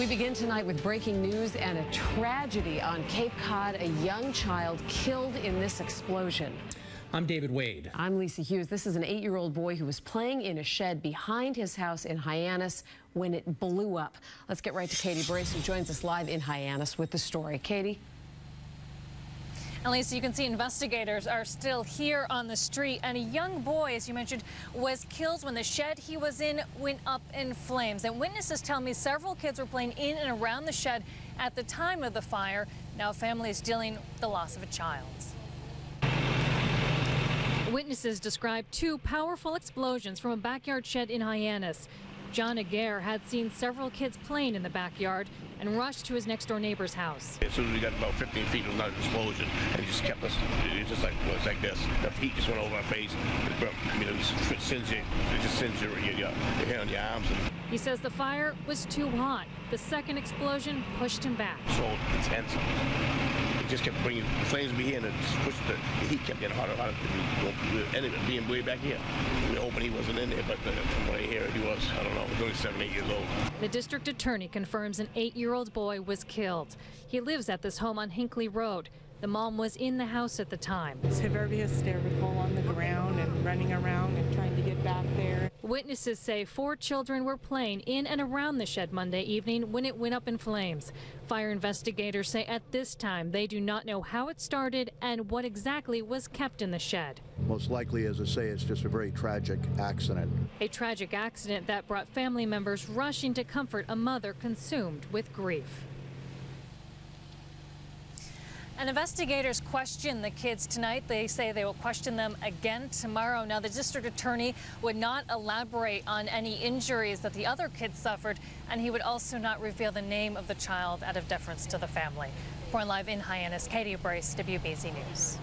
We begin tonight with breaking news and a tragedy on Cape Cod. A young child killed in this explosion. I'm David Wade. I'm Lisa Hughes. This is an eight-year-old boy who was playing in a shed behind his house in Hyannis when it blew up. Let's get right to Katie Brace, who joins us live in Hyannis with the story. Katie? And Lisa, you can see investigators are still here on the street. And a young boy, as you mentioned, was killed when the shed he was in went up in flames. And witnesses tell me several kids were playing in and around the shed at the time of the fire. Now, a family is dealing with the loss of a child. Witnesses describe two powerful explosions from a backyard shed in Hyannis. John Aguirre had seen several kids playing in the backyard and rushed to his next door neighbor's house. As soon as we got about 15 feet, of another explosion, and it just kept us, it just like, well, it's like this. The heat just went over our face. It, you know, it sends you, it just sends your, your, your hair on your arms. He says the fire was too hot. The second explosion pushed him back. So intense. It just kept bringing the flames be here, and it just pushed the, the heat kept getting hotter and hotter. And it being way back here. We were hoping he wasn't in there, but uh, from what I hear, he was. I don't know. He was only seven, eight years old. The district attorney confirms an eight-year-old boy was killed. He lives at this home on Hinckley Road. The mom was in the house at the time. It's very hysterical on the ground and running around and trying to get back there. Witnesses say four children were playing in and around the shed Monday evening when it went up in flames. Fire investigators say at this time they do not know how it started and what exactly was kept in the shed. Most likely, as I say, it's just a very tragic accident. A tragic accident that brought family members rushing to comfort a mother consumed with grief. And investigators question the kids tonight. They say they will question them again tomorrow. Now, the district attorney would not elaborate on any injuries that the other kids suffered, and he would also not reveal the name of the child out of deference to the family. Born live in Hyannis, Katie Brace, WBZ News.